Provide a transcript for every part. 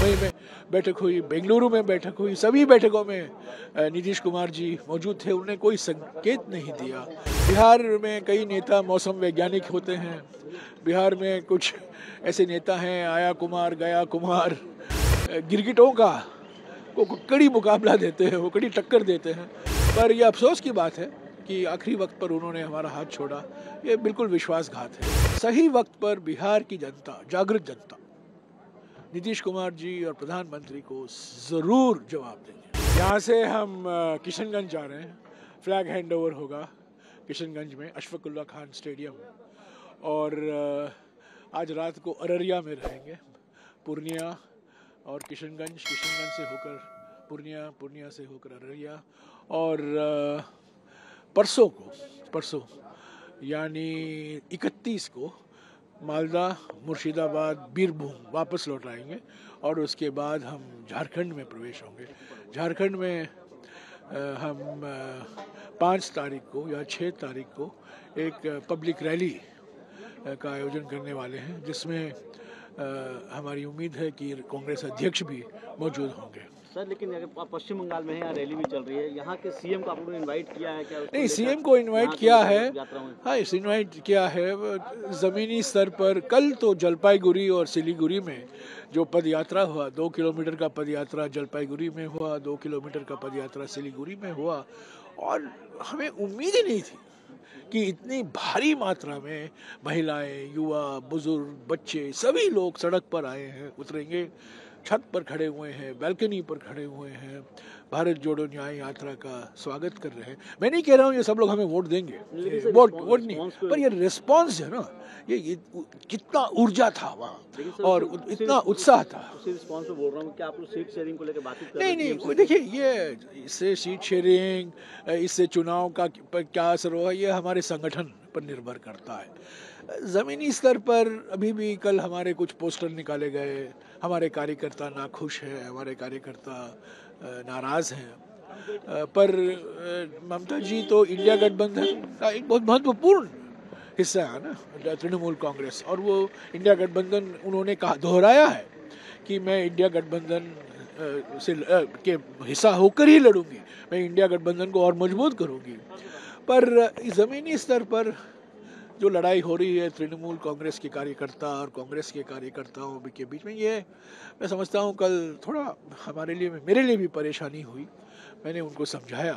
मुंबई में बैठक हुई, बेंगलुरु में बैठक हुई, सभी बैठकों में नीतीश कुमार जी मौजूद थे उन्होंने कोई संकेत नहीं दिया। बिहार में कई नेता मौसम वैज्ञानिक होते हैं। बिहार में कुछ ऐसे नेता हैं, आया कुमार, गया कुमार। गिरगिटों को को कड़ी मुकाबला देते हैं, वो कड़ी टक्कर देते हैं। पर यह अफसोस की बात है कि आखिरी वक्त पर उन्होंने हमारा हाथ छोड़ा। ये बिल्कुल विश्वासघात है। सही वक्त पर बिहार की जनता, जागृत जनता। नीतीश कुमार जी और प्रधानमंत्री को ज़रूर जवाब देंगे। यहाँ से हम किशनगंज जा रहे हैं। फ्लैग हैंड ओवर होगा किशनगंज में, अशफाकुल्ला खान स्टेडियम। और आज रात को अररिया में रहेंगे, पूर्णिया और किशनगंज। किशनगंज से होकर पूर्णिया पूर्णिया से होकर अररिया। और परसों को, परसों, यानी 31 को मालदा, मुर्शिदाबाद, बीरभूम वापस लौट आएँगे और उसके बाद हम झारखंड में प्रवेश होंगे। झारखंड में हम पाँच तारीख को या छः तारीख को एक पब्लिक रैली का आयोजन करने वाले हैं, जिसमें हमारी उम्मीद है कि कांग्रेस अध्यक्ष भी मौजूद होंगे। सर लेकिन अगर पश्चिम बंगाल में है यहाँ रैली भी चल रही है यहाँ के सीएम को आप लोगों ने इनवाइट किया है क्या? नहीं सीएम को इनवाइट किया है। हाँ इस इनवाइट किया है ज़मीनी स्तर पर कल तो जलपाईगुड़ी और सिलीगुड़ी में जो पद यात्रा हुआ दो किलोमीटर का पद यात्रा जलपाईगुड़ी में हुआ दो किलोमीटर का पद यात्रा सिलीगुड़ी में हुआ और हमें उम्मीद ही नहीं थी कि इतनी भारी मात्रा में महिलाएँ युवा बुज़ुर्ग बच्चे सभी लोग सड़क पर आए हैं उतरेंगे। छत पर खड़े हुए हैं बैल्कनी पर खड़े हुए हैं। भारत जोड़ो न्याय यात्रा का स्वागत कर रहे हैं। मैं नहीं कह रहा हूँ ये सब लोग हमें वोट देंगे। वोट वोट नहीं। पर ये रिस्पॉन्स है ना ये, ये कितना ऊर्जा था वहाँ। और इतना उत्साह था। नहीं नहीं देखिए ये इससे सीट शेयरिंग इससे चुनाव का क्या असर होगा ये हमारे संगठन पर निर्भर करता है। ज़मीनी स्तर पर अभी भी कल हमारे कुछ पोस्टर निकाले गए। हमारे कार्यकर्ता नाखुश हैं, हमारे कार्यकर्ता नाराज़ हैं। पर ममता जी तो इंडिया गठबंधन का एक बहुत महत्वपूर्ण हिस्सा है ना तृणमूल कांग्रेस। और वो इंडिया गठबंधन उन्होंने कहा, दोहराया है कि मैं इंडिया गठबंधन से के हिस्सा होकर ही लड़ूँगी। मैं इंडिया गठबंधन को और मज़बूत करूँगी। पर ज़मीनी स्तर पर जो लड़ाई हो रही है, तृणमूल कांग्रेस के कार्यकर्ता और कांग्रेस के कार्यकर्ताओं के बीच में ये मैं समझता हूँ कल थोड़ा हमारे लिए, मेरे लिए भी परेशानी हुई। मैंने उनको समझाया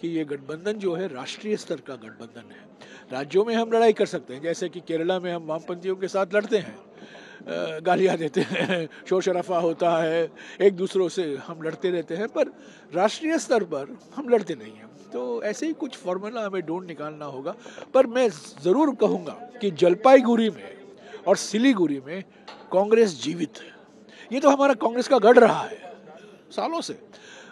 कि ये गठबंधन जो है, राष्ट्रीय स्तर का गठबंधन है। राज्यों में हम लड़ाई कर सकते हैं, जैसे कि केरला में हम वामपंथियों के साथ लड़ते हैं। गालियाँ देते हैं, शोर शराफा होता है, एक दूसरों से हम लड़ते रहते हैं, पर राष्ट्रीय स्तर पर हम लड़ते नहीं हैं। तो ऐसे ही कुछ फॉर्मूला हमें ढूंढ निकालना होगा। पर मैं ज़रूर कहूँगा कि जलपाईगुड़ी में और सिलीगुड़ी में कांग्रेस जीवित है। ये तो हमारा कांग्रेस का गढ़ रहा है, सालों से।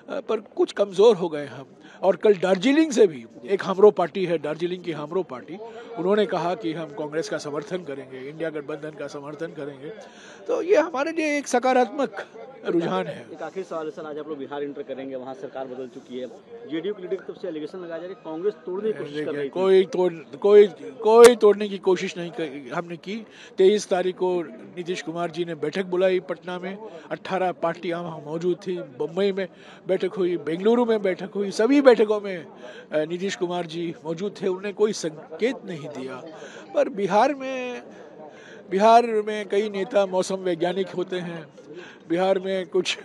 पर कुछ कमज़ोर हो गए हम। और कल दार्जिलिंग से भी एक हमरो पार्टी है दार्जिलिंग की हमरो पार्टी। उन्होंने कहा कि हम कांग्रेस का समर्थन करेंगे इंडिया गठबंधन का समर्थन करेंगे। तो ये हमारे लिए एक सकारात्मक रुझान है। एक आखिरी सवाल सर आज आप लोग बिहार इंटर करेंगे वहाँ सरकार बदल चुकी है। जेडीयू की लीडर की तरफ़ से एलिगेशन लगाया जा रहा है कांग्रेस तोड़ने की कोशिश कर रही कोई तोड़ कोई कोई तोड़ने की कोशिश नहीं कर, हमने की। तेईस तारीख को नीतीश कुमार जी ने बैठक बुलाई पटना में। अट्ठारह पार्टियाँ वहाँ मौजूद थी बम्बई में। बैठक हुई, बेंगलुरु में बैठक हुई, सभी बैठकों में नीतीश कुमार जी मौजूद थे उन्हें कोई संकेत नहीं दिया। पर बिहार में बिहार में कई नेता मौसम वैज्ञानिक होते हैं। बिहार में कुछ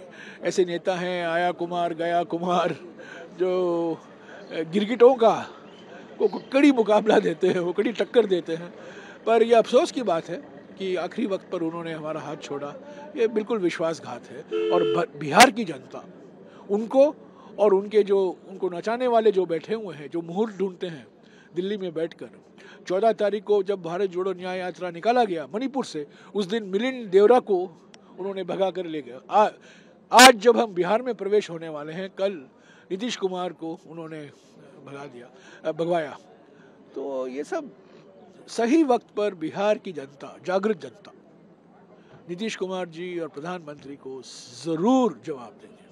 ऐसे नेता हैं, आया कुमार, गया कुमार, जो गिरगिटों का, को कड़ी मुकाबला देते हैं, वो कड़ी टक्कर देते हैं। पर यह अफसोस की बात है कि आखिरी वक्त पर उन्होंने हमारा हाथ छोड़ा। ये बिल्कुल विश्वासघात है। और बिहार की जनता उनको और उनके जो, उनको नचाने वाले जो बैठे हुए हैं, जो मुहूर्त ढूंढते हैं, दिल्ली में बैठकर। चौदह तारीख को जब भारत जोड़ो न्याय यात्रा निकाला गया मणिपुर से, उस दिन मिलिंद देवरा को उन्होंने भगा कर ले गया। आ- आज जब हम बिहार में प्रवेश होने वाले हैं, कल नीतीश कुमार को उन्होंने भगा दिया भगवाया। तो ये सब सही वक्त पर बिहार की जनता, जागृत जनता, नीतीश कुमार जी और प्रधानमंत्री को ज़रूर जवाब देंगे।